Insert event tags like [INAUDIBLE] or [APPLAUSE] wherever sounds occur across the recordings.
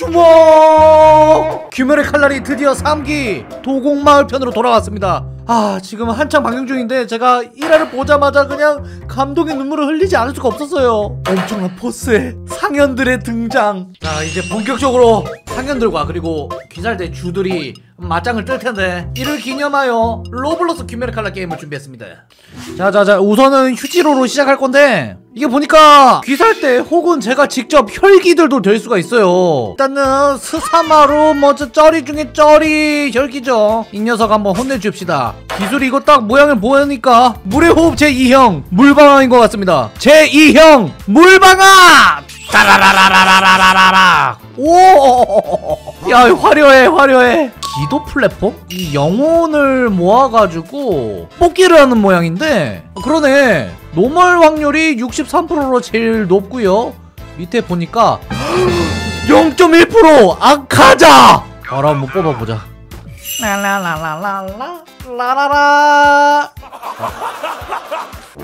주먹! 귀멸의 칼날이 드디어 3기 도공마을 편으로 돌아왔습니다. 아 지금 한창 방영 중인데 제가 1화를 보자마자 그냥 감동의 눈물을 흘리지 않을 수가 없었어요. 엄청난 포스에 상현들의 등장. 자 이제 본격적으로 상현들과 그리고 귀살대 주들이 맞짱을 뜰 텐데 이를 기념하여 로블록스 귀멸의 칼날 게임을 준비했습니다. 자자자 우선은 휴지로로 시작할 건데 이게 보니까 귀살대 혹은 제가 직접 혈귀들도 될 수가 있어요. 일단은 스사마루 뭐저 쩌리 중에 쩌리 혈귀죠. 이 녀석 한번 혼내줍시다. 기술이 이거 딱 모양을 보니까 물의 호흡 제2형 물방아인 것 같습니다. 제2형 물방아! 따라라라라라라라라. 오 야 화려해 화려해. 기도 플랫폼? 이 영혼을 모아가지고 뽑기를 하는 모양인데. 그러네. normal 확률이 63%로 제일 높고요. 밑에 보니까 [GASPS] 0.1% 아카자! 바로 한번 뽑아보자. 라라라라라라. 라라라!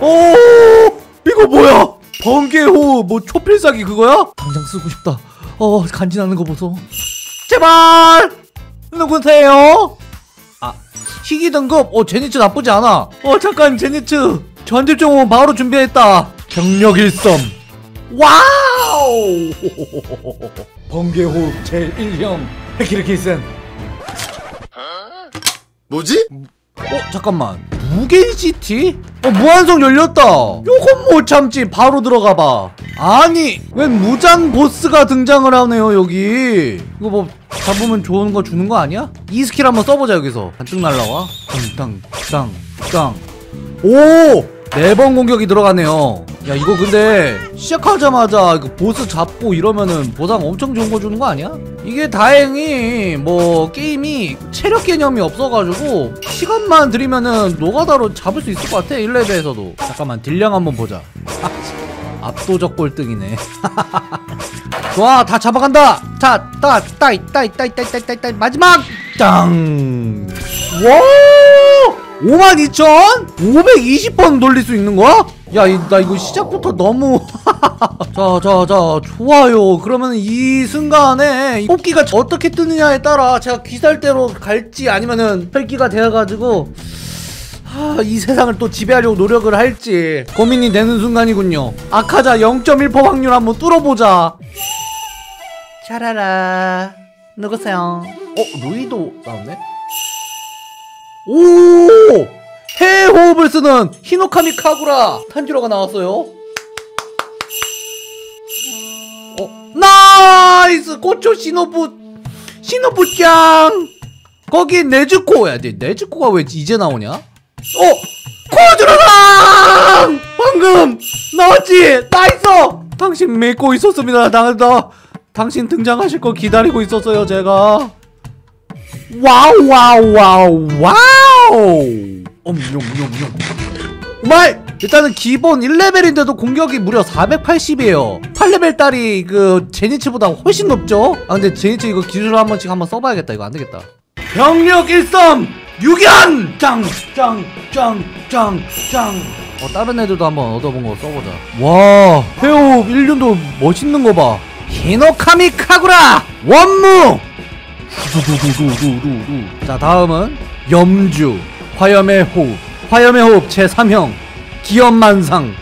오! 이거 뭐야? 번개호흡 뭐 초필살기 그거야? 당장 쓰고 싶다. 어 간지나는 거 보소 제발! 누구세요? 아 희귀 등급? 어 제니츠 나쁘지 않아. 어 잠깐 제니츠. 전집중 바로 준비했다. 벽력일섬 wow! 번개호흡 제1형 霹靂一閃 뭐지? 어 잠깐만. 무게지티? 어 무한성 열렸다. 요건 못 참지. 바로 들어가봐. 아니 웬 무잔 보스가 등장을 하네요 여기. 이거 뭐 잡으면 좋은 거 주는 거 아니야? 이 스킬 한번 써보자 여기서. 반뜩 날라와. 땅땅땅땅 오! 네 번 공격이 들어가네요. 야 이거 근데 시작하자마자 이거 보스 잡고 이러면은 보상 엄청 좋은 거 주는 거 아니야? 이게 다행히 뭐 게임이 체력 개념이 없어가지고 시간만 들이면은 노가다로 잡을 수 있을 것 같아 1레벨에서도. 잠깐만 딜량 한번 보자. 아, 압도적 꼴등이네 [LAUGHS] 좋아 다 잡아간다 자 따, 따이 따이 따이 따이 따이 따이 따이 마지막 땅 와! 52,000? 520번 돌릴 수 있는 거야? 야, 이, 나 이거 시작부터 너무. [LAUGHS] 자, 자, 자, 좋아요. 그러면 이 순간에 뽑기가 어떻게 뜨느냐에 따라 제가 귀살대로 갈지 아니면은 혈기가 되어가지고. 하, 이 세상을 또 지배하려고 노력을 할지 고민이 되는 순간이군요. 아카자 0.1% 확률 한번 뚫어보자. 차라라. 누구세요? 어, 루이도 나왔네? 오! 해외 호흡을 쓰는 히노카미 카구라 탄지로가 나왔어요. 어, 나이스! 고초 시노부, 시노부짱! 거기 네즈코야. 네, 네즈코가 왜 이제 나오냐? 어! 코즈라상! 방금! 나왔지? 나이스! 당신 믿고 있었습니다. 나, 나, 당신 등장하실 거 기다리고 있었어요, 제가. 와우 와우 와우 와우 엄용용용 말 일단은 기본 1레벨인데도 공격이 무려 480이에요 8레벨 딸이 그 제니츠보다 훨씬 높죠? 아 근데 제니츠 이거 기술 한 번씩 한번 써봐야겠다 이거 안되겠다 병력 1섬 유견 짱짱 짱 짱 짱. 어 다른 애들도 한번 얻어본 거 써보자. 와 회오흡 1륜도 멋있는 거봐. 히노카미 카구라! 원무. 자 다음은 염주 화염의 호흡. 화염의 호흡 제3형 기염만상.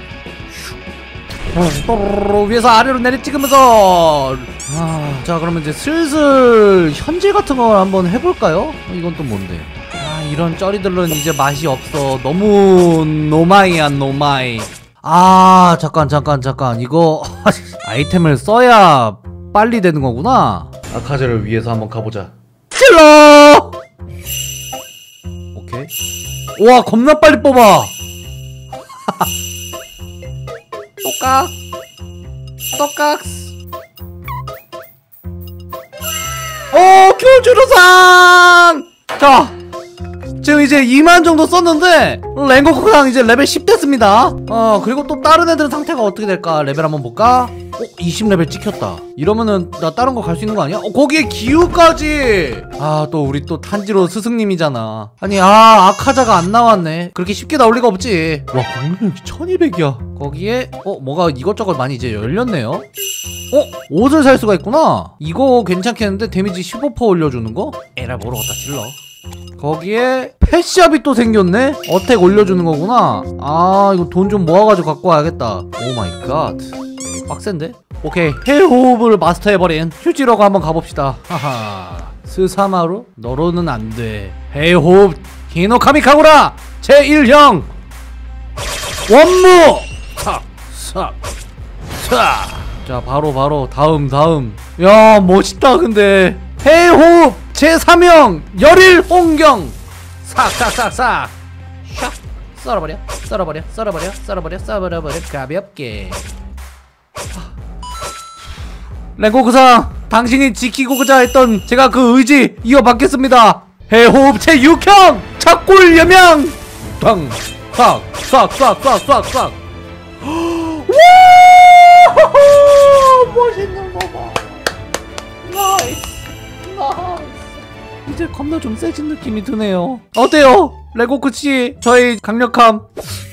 위에서 아래로 내리 찍으면서. 아, 자 그러면 이제 슬슬 현질 같은 걸 한번 해볼까요? 어, 이건 또 뭔데? 아 이런 쩌리들은 이제 맛이 없어. 너무 노마이야 노마이 아 잠깐 잠깐 잠깐. 이거 [LAUGHS] 아이템을 써야 빨리 되는 거구나. 아카자를 위해서 한번 가보자. 질러! 오케이. 와 겁나 빨리 뽑아. 똑깍 똑깍 오 쿄주로상 자 지금 이제 2만 정도 썼는데 렌고쿠상 이제 레벨 10 됐습니다. 어 그리고 또 다른 애들은 상태가 어떻게 될까? 레벨 한번 볼까? 오 20레벨 찍혔다. 이러면은 나 다른 거 갈 수 있는 거 아니야? 어 거기에 기유까지! 아 또 우리 또 탄지로 스승님이잖아. 아니 아 아카자가 안 나왔네. 그렇게 쉽게 나올 리가 없지. 와 공격력이 1200이야. 거기에 어 뭐가 이것저것 많이 이제 열렸네요. 어? 옷을 살 수가 있구나. 이거 괜찮겠는데 데미지 15% 올려주는 거? 에라 모르겠다 질러 거기에 passive가 또 생겼네? attack 올려주는 거구나. 아 이거 돈 좀 모아가지고 갖고 와야겠다. Oh my God. 빡센데? 오케이. 해호흡을 마스터해버린 휴지러가 한번 가봅시다. 하하. 스사마루 너로는 안돼. 해호흡 ヒノカミ神楽! 제1형! 원무! 싹싹싹자 바로 바로 다음 다음. 야 멋있다 근데. 해호흡 제3형 열일 홍경. 싹싹싹싹 샥 썰어버려 썰어버려 썰어버려 썰어버려 썰어버려. 가볍게. 레고구상 당신이 지키고자 했던 제가 그 의지 이어받겠습니다. 해호흡 제6형 착골 여명 탕싹싹싹싹싹싹 [GASPS] 멋있는 거 봐. 나이스 나이스 이제 겁나 좀 세진 느낌이 드네요 어때요 렌고쿠 씨 저의 강력함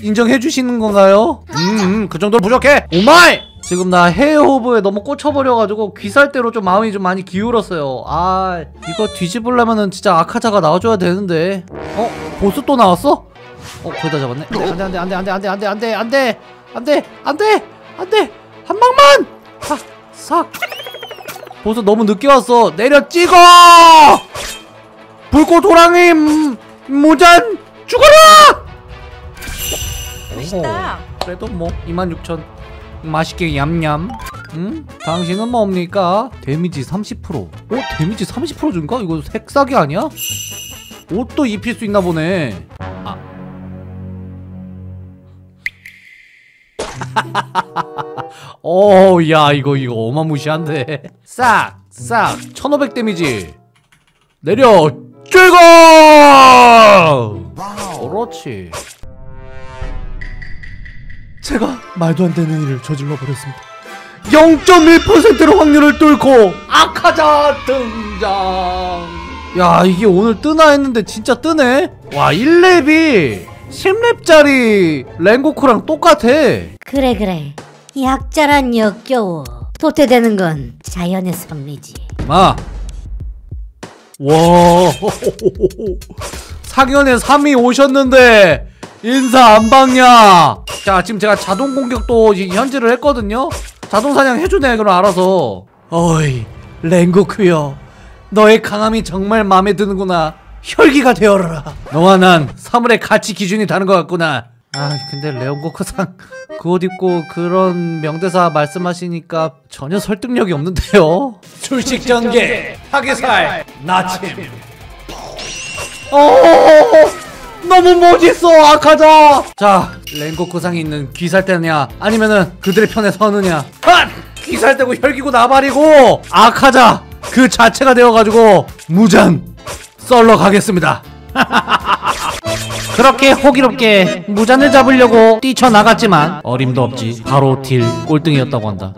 인정해 주시는 건가요? 음, 그 정도로 부족해 oh my 지금 나 해의 호흡에 너무 꽂혀버려가지고 귀살대로 좀 마음이 좀 많이 기울었어요 아 이거 뒤집으려면은 진짜 아카자가 나와줘야 되는데 어? 보스 또 나왔어? 어 거의 다 잡았네 안돼 안돼 안돼 안돼 안돼 안돼 안돼 안돼 안돼 안돼 안돼 한 방만 싹 보스 너무 늦게 왔어 내려 찍어 불꽃 호랑이 음, 무잔 죽어라 멋있다. 오, 그래도 뭐 26,000 맛있게 얌얌 응? 당신은 뭡니까? 데미지 30% 어? 데미지 30% 준가? 이거 색사기 아니야? 옷도 입힐 수 있나 보네 아. [LAUGHS] 어, 야, 이거, 이거 어마무시한데. 싹, 싹, 1500 데미지. 내려, 쬐고! 그렇지. 제가 말도 안 되는 일을 저질러 버렸습니다. 0.1%로 확률을 뚫고 아카자 등장. 야 이게 오늘 뜨나 했는데 진짜 뜨네. 와 1렙이 10렙짜리 랭고쿠랑 똑같아. 그래 그래 약자란 역겨워 도태되는 건 자연의 섭리지 마. 와. 상현의 3이 오셨는데 인사 안 박냐? 자, 지금 제가 자동 공격도 이- 현질을 했거든요. 자동 사냥 해주네 그럼 알아서. 어이, 랭고크요. 너의 강함이 정말 마음에 드는구나. 혈기가 되어라. 너와 난 사물의 가치 기준이 다른 것 같구나. 아, 근데 레온고크상 그 옷 입고 그런 명대사 말씀하시니까 전혀 설득력이 없는데요. [LAUGHS] 출식 전개, 하계살, 나침. 어, 너무 멋있어, 아카자. 자, 랭고크상이 있는 귀살대냐, 아니면은 그들의 편에 서느냐. 핫! 귀살대고 혈기고 나발이고 아카자 그 자체가 되어가지고 무잔 썰러 가겠습니다. [LAUGHS] 그렇게 호기롭게 무잔을 잡으려고 뛰쳐나갔지만 어림도 없지 바로 딜 꼴등이었다고 한다